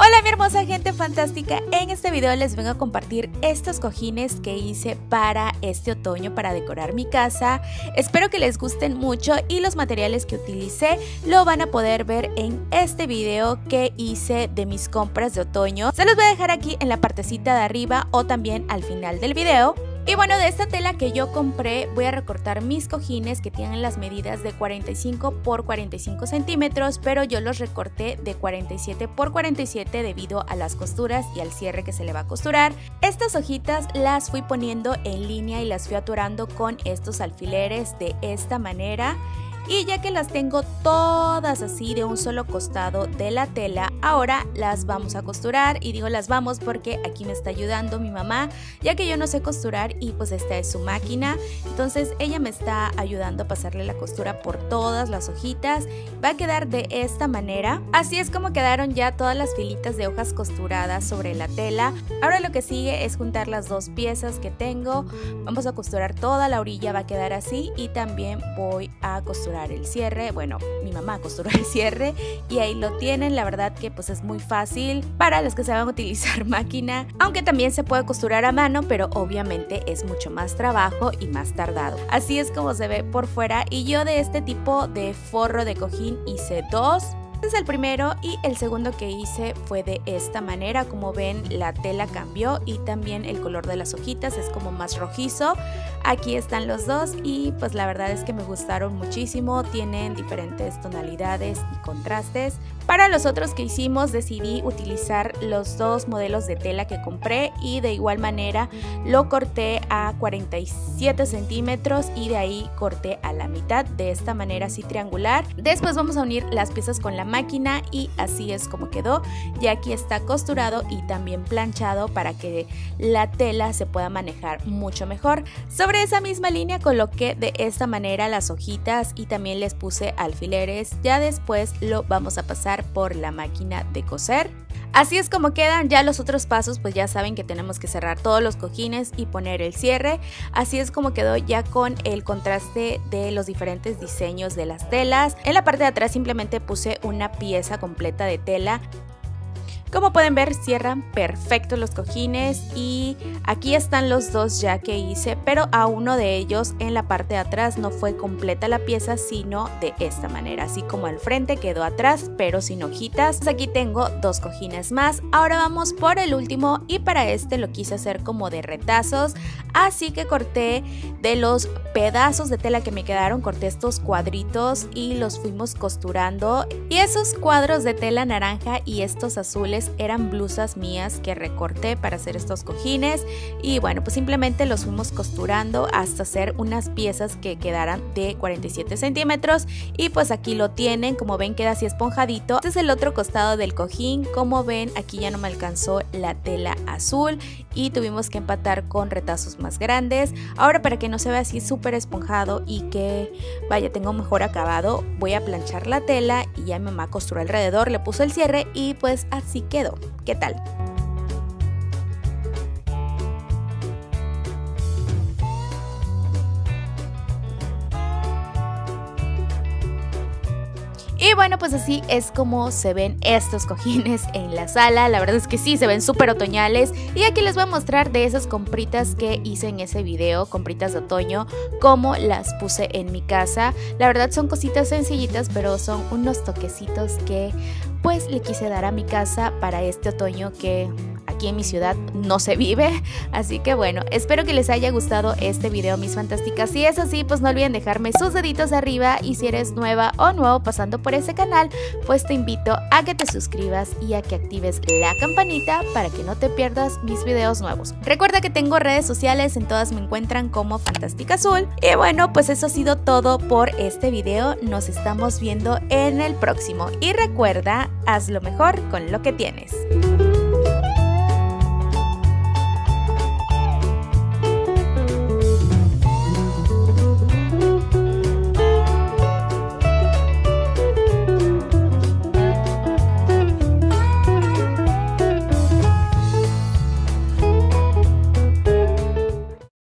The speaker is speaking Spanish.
Hola mi hermosa gente fantástica, en este video les vengo a compartir estos cojines que hice para este otoño para decorar mi casa. Espero que les gusten mucho y los materiales que utilicé lo van a poder ver en este video que hice de mis compras de otoño. Se los voy a dejar aquí en la partecita de arriba o también al final del video. Y bueno, de esta tela que yo compré voy a recortar mis cojines que tienen las medidas de 45 por 45 centímetros, pero yo los recorté de 47 por 47 debido a las costuras y al cierre que se le va a costurar. Estas hojitas las fui poniendo en línea y las fui aturando con estos alfileres de esta manera. Y ya que las tengo todas así de un solo costado de la tela, ahora las vamos a costurar. Y digo las vamos porque aquí me está ayudando mi mamá, ya que yo no sé costurar y pues esta es su máquina, entonces ella me está ayudando a pasarle la costura por todas las hojitas, va a quedar de esta manera, así es como quedaron ya todas las filitas de hojas costuradas sobre la tela, ahora lo que sigue es juntar las dos piezas que tengo, vamos a costurar toda la orilla, va a quedar así. Y también voy a costurar el cierre, bueno, mi mamá costuró el cierre y ahí lo tienen, la verdad que pues es muy fácil para los que a utilizar máquina, aunque también se puede costurar a mano, pero obviamente es mucho más trabajo y más tardado. Así es como se ve por fuera y yo de este tipo de forro de cojín hice dos este es el primero y el segundo que hice fue de esta manera, como ven la tela cambió y también el color de las hojitas es como más rojizo. Aquí están los dos y pues la verdad es que me gustaron muchísimo, tienen diferentes tonalidades y contrastes. Para los otros que hicimos decidí utilizar los dos modelos de tela que compré y de igual manera lo corté a 47 centímetros y de ahí corté a la mitad de esta manera así triangular. Después vamos a unir las piezas con la máquina y así es como quedó. Ya aquí está costurado y también planchado para que la tela se pueda manejar mucho mejor. Sobre esa misma línea coloqué de esta manera las hojitas y también les puse alfileres. Ya después lo vamos a pasar por la máquina de coser. Así es como quedan ya los otros pasos, pues ya saben que tenemos que cerrar todos los cojines y poner el cierre. Así es como quedó ya con el contraste de los diferentes diseños de las telas. En la parte de atrás simplemente puse una pieza completa de tela como pueden ver cierran perfecto los cojines y aquí están los dos ya que hice, pero a uno de ellos en la parte de atrás. No fue completa la pieza sino de esta manera, así como el frente quedó atrás pero sin hojitas. Aquí tengo dos cojines más, ahora vamos por el último y para este lo quise hacer como de retazos, así que corté de los pedazos de tela que me quedaron, corté estos cuadritos y los fuimos costurando. Y esos cuadros de tela naranja y estos azules eran blusas mías que recorté para hacer estos cojines. Y bueno pues simplemente los fuimos costurando hasta hacer unas piezas que quedaran de 47 centímetros. Y pues aquí lo tienen como ven queda así esponjadito. Este es el otro costado del cojín. Como ven aquí ya no me alcanzó la tela azul y tuvimos que empatar con retazos más grandes ahora para que no se vea así súper esponjado y que vaya tengo mejor acabado voy a planchar la tela y ya mi mamá costuró alrededor le puso el cierre y pues así quedó. ¿Qué tal? Y bueno, pues así es como se ven estos cojines en la sala. La verdad es que sí, se ven súper otoñales. Y aquí les voy a mostrar de esas compritas que hice en ese video, compritas de otoño, cómo las puse en mi casa. La verdad son cositas sencillitas, pero son unos toquecitos que pues le quise dar a mi casa para este otoño que aquí en mi ciudad no se vive. Así que bueno, espero que les haya gustado este video, mis fantásticas. Si es así, pues no olviden dejarme sus deditos arriba y si eres nueva o nuevo pasando por ese canal, pues te invito a que te suscribas y a que actives la campanita para que no te pierdas mis videos nuevos. Recuerda que tengo redes sociales, en todas me encuentran como Fantástica Azul. Y bueno, pues eso ha sido todo por este video. Nos estamos viendo en el próximo. Y recuerda, haz lo mejor con lo que tienes.